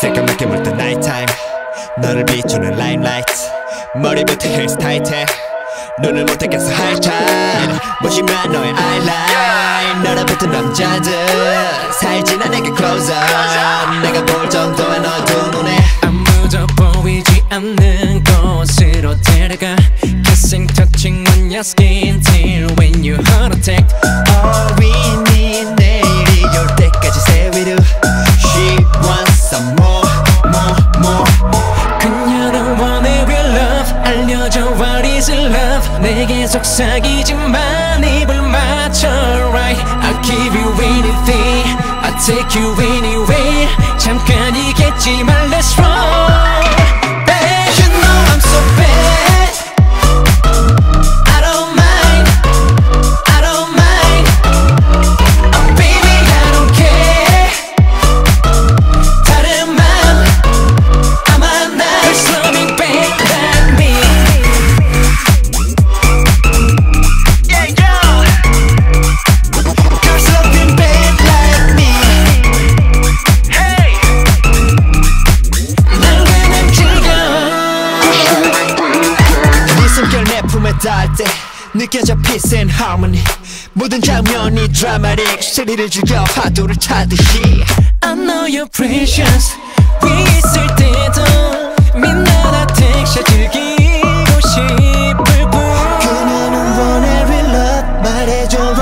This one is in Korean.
새까맣게 물든 나이타임 너를 비추는 라임라이트 머리부터 헤어스타일에 눈을 못 떼겠어 하이타임 무심한 너의 아이라인 너를 붙은 남자들. 살지나 내게 close up 내가 볼 정도의 너의 두 눈에. 아무도 보이지 않는 곳으로 데려가. Kissing, touching on your skin Till when you heart attack love 알려줘 what is love 내게 속삭이지만 입을 맞춰 right I'll give you anything I'll take you anywhere 닿을 때 느껴져 peace and harmony 모든 장면이 dramatic 스릴을 죽여 파도를 타듯이 I know you're precious 위에 있을 때도 민나라 텍스처 즐기고 싶을 뿐 그녀는 원해 real love 말해줘